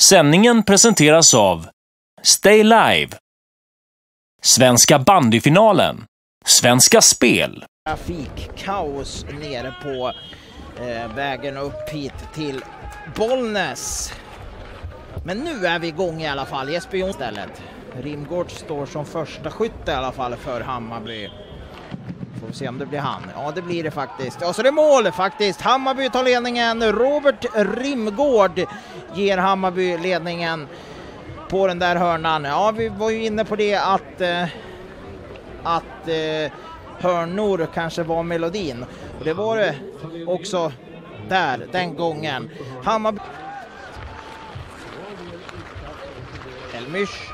Sändningen presenteras av Stay Live, Svenska bandyfinalen, Svenska Spel, trafikkaos nere på eh, vägen upp hit till Bollnäs. Men nu är vi igång i alla fall, Jesper Jonsson istället. Rimgård står som första skytte i alla fall för Hammarby. Får vi se om det blir han. Ja, det blir det faktiskt. Ja, så det är mål faktiskt. Hammarby tar ledningen. Robert Rimgård ger Hammarby ledningen på den där hörnan. Ja, vi var ju inne på det att, eh, att eh, hörnor kanske var melodin. Och det var det också där, den gången. Hammarby... Elmysch.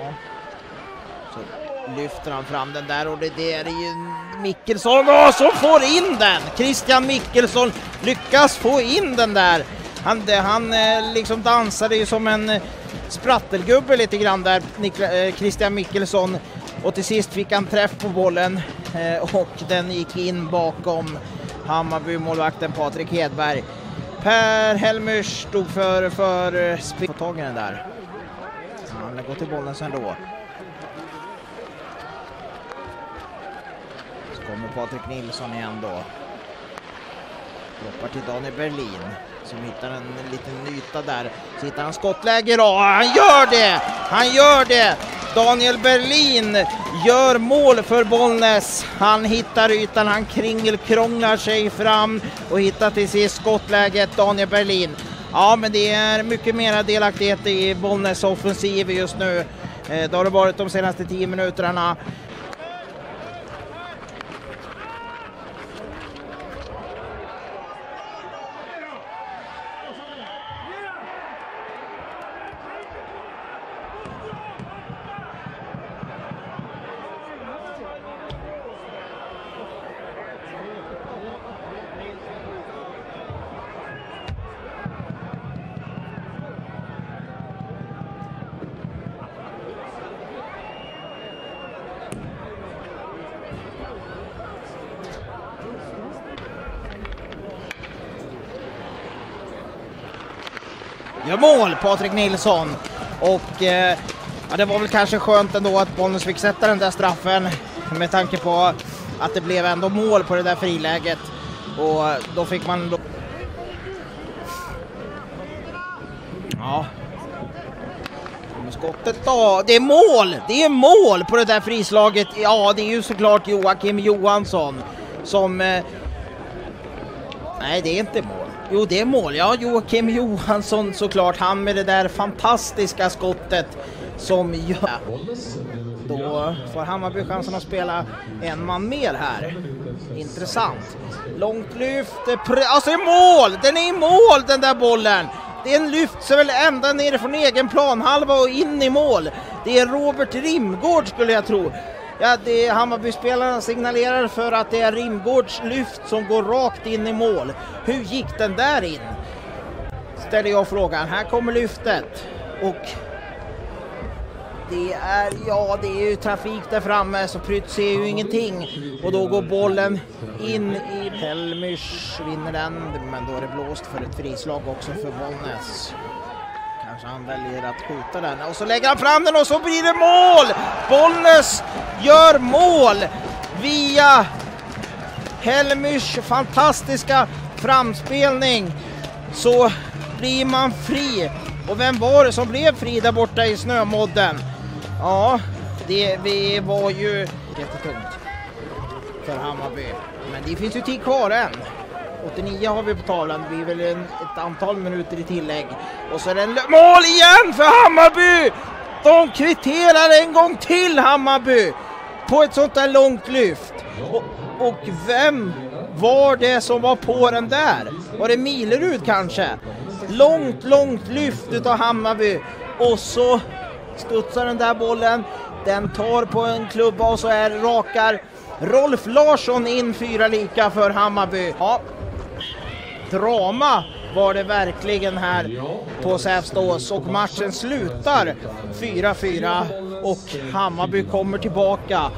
Ja. Så lyfter han fram den där och det, det är ju Mickelsson oh, som får in den! Christian Mickelsson lyckas få in den där. Han, han eh, liksom dansade ju som en eh, sprattelgubbe lite grann där, Nikla, eh, Christian Mickelsson. Och till sist fick han träff på bollen och den gick in bakom Hammarby-målvakten Patrik Hedberg. Per Helmers stod för, för spelmottagningen där. Han går till bollen sen då. Kommer Patrik Nilsson igen då. Droppar till Daniel Berlin som hittar en liten yta där. Så hittar han skottläge då. Han gör det! Han gör det! Daniel Berlin gör mål för Bollnäs. Han hittar ytan, han kringelkrånglar sig fram och hittar till sist skottläget Daniel Berlin. Ja, men det är mycket mera delaktighet i Bollnäs offensiv just nu. Eh, det har det varit de senaste tio minuterna. Gör mål, Patrik Nilsson. Och eh, ja, det var väl kanske skönt ändå att Bollnäs fick sätta den där straffen med tanke på att det blev ändå mål på det där friläget. Och då fick man... Då... Ja. Skottet då. Det är mål! Det är mål på det där frislaget. Ja, det är ju såklart Joakim Johansson som... Eh... Nej, det är inte mål. Jo, det är mål. Ja, Joakim Johansson såklart. Han med det där fantastiska skottet som gör... Då får Hammarby chansen att spela en man mer här. Intressant. Långt lyft. Alltså i mål! Den är i mål den där bollen! Den lyfts väl ända ner från egen planhalva och in i mål. Det är Robert Rimgård skulle jag tro. Ja, det är Hammarbyspelarna signalerar för att det är Rimgårds lyft som går rakt in i mål. Hur gick den där in? Ställer jag frågan. Här kommer lyftet och det är, ja det är ju trafik där framme så Prytz ser ju ingenting och då går bollen in i Helmers vinner den men då är det blåst för ett frislag också för Bollnäs. Kanske han väljer att skjuta den och så lägger han fram den och så blir det mål! Bollnäs gör mål via Helmers fantastiska framspelning så blir man fri. Och vem var det som blev fri där borta i snömodden? Ja, det vi var ju jättetungt för Hammarby. Men det finns ju tid kvar än. 89 har vi på tavlan, det blir väl en, ett antal minuter i tillägg. Och så är det en mål igen för Hammarby! De kvitterar en gång till Hammarby på ett sånt där långt lyft. Och, och vem var det som var på den där? Var det Milerud kanske? Långt, långt lyft utav Hammarby och så studsar den där bollen. Den tar på en klubba och så är rakar Rolf Larsson in fyra lika för Hammarby. Ja, drama var det verkligen här på Sävstås och matchen slutar 4-4 och Hammarby kommer tillbaka